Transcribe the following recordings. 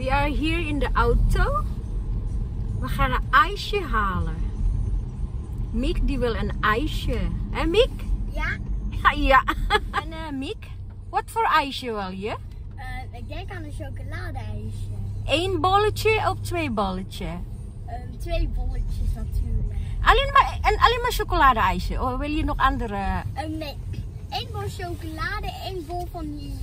in de auto. We gaan een ijsje halen. Miek die wil een ijsje. Hé Miek? Ja, Ja, ja. En eh Miek, wat voor ijsje wil je? eh, ik denk aan een chocoladeijsje. Eén bolletje of twee bolletje? Ehm, twee bolletjes natuurlijk. Alleen maar, en alleen maar chocoladeijsje? Of wil je nog andere? Ehm, nee, één bol chocolade, één bol vanille.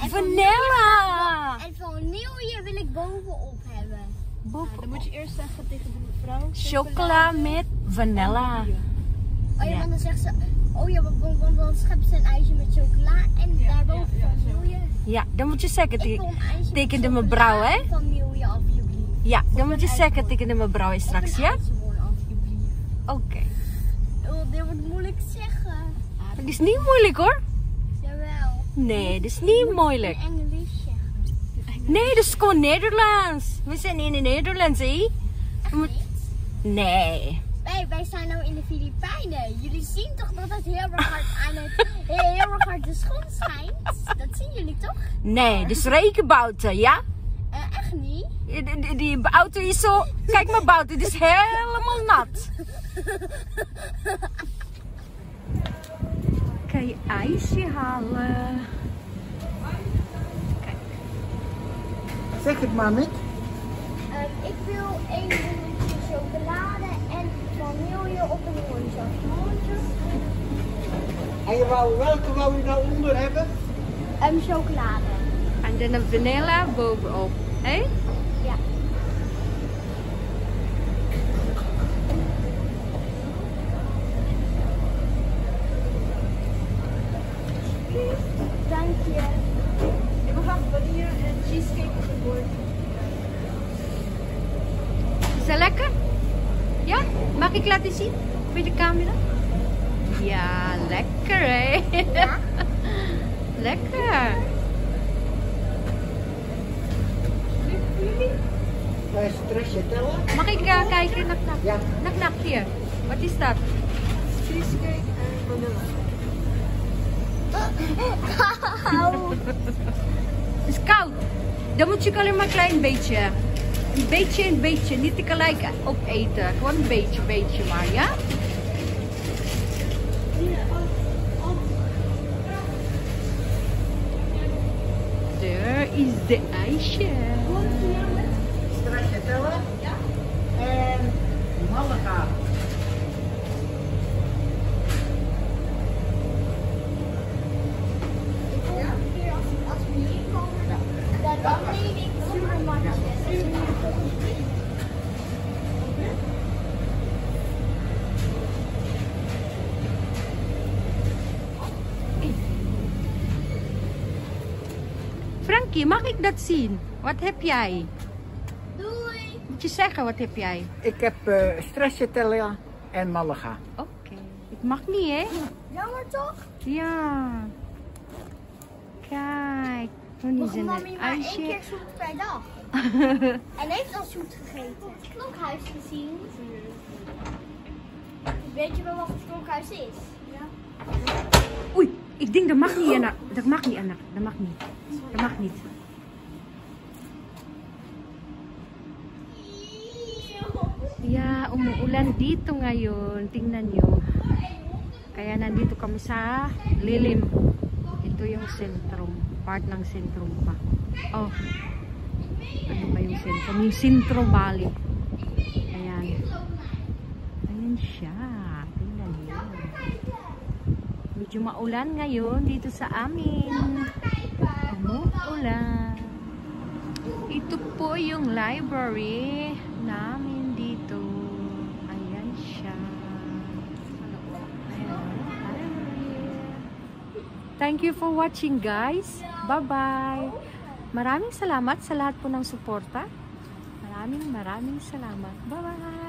En Vanilla! En vanille wil ik bovenop hebben. Boep- Dan moet je eerst zeggen tegen de mevrouw. Chocola met vanilla. Oh ja, Ja. want dan zegt ze... Oh ja, want, want, want dan schept ze een ijsje met chocola en Ja, daarboven ja, ja, vanille. Ja, dan moet je zeggen tegen... chocola mevrouw, hè? Vanille, alsjeblieft. Ja, dan moet je zeggen tegen de mevrouw is straks, ja? Oké. Oh, dit wordt moeilijk zeggen. Het is niet moeilijk hoor. Nee, het is niet moeilijk. Nee, dat is gewoon Nederlands. We zijn in de Nederlands, hè? Nee. Wij, wij zijn nou in de Filipijnen. Jullie zien toch dat het heel erg hard aan het heel, heel erg hard de zon schijnt? Dat zien jullie toch? Nee, dat is rekenbouten, ja? Eh, echt niet. Die, die, die auto is zo... Kijk maar bouten, het is helemaal nat. Kan je ijsje halen? Zeg het maar, Mick. Ehm, ik wil één bolletje chocolade en vanille op een rondje. En je wou, welke wou je nou onder hebben? Ehm, chocolade. En dan een vanilla bovenop. Hé? Dank je. Ik mag vanille en cheesecake op het bord. Is dat lekker? Ja? Mag ik laten zien? Bij de camera? Ja, lekker hè? Ja. lekker. Mag ik eh, kijken? Nak, nak. Ja. Nak, nak, hier. Wat is dat? Cheesecake en vanille. Het is koud. Dan moet je alleen maar een klein beetje. Een beetje, een beetje. Niet tegelijk opeten. Gewoon een beetje, beetje maar, ja? Daar is de ijsje. Stracciatella? Ja. En Malaga. De volgende keer als, als we hier komen, dan, dan neem ik supermarktjes. Frankie, mag ik dat zien? Wat heb jij? Doei! Moet je zeggen, wat heb jij? Ik heb eh stracciatella en Malaga. Oké. Het mag niet, hè? Jammer toch? Ja. Is Mag een mami maar één ijsje. keer zoet per dag. en heeft al zoet gegeten. Klokhuis gezien. Weet je wel wat het klokhuis is? Ja. Oei, ik denk dat mag niet, Anna. Dat mag niet, Anna. Dat mag niet. Dat mag niet. Ya, umuulan dito ngayon. Tingnan nyo. Kaya nandito kami sa lilim. Ito yung sentrum. Part ng sentrum pa. Oh. Ano ba yung sentrum? Yung Centro Valley. Ayan. Ayan siya. Tingnan nyo. Medyo maulan ngayon dito sa amin. Umuulan. Ito po yung library namin Thank you for watching guys. Bye-bye. Maraming salamat sa lahat po ng suporta. Maraming maraming salamat. Bye-bye.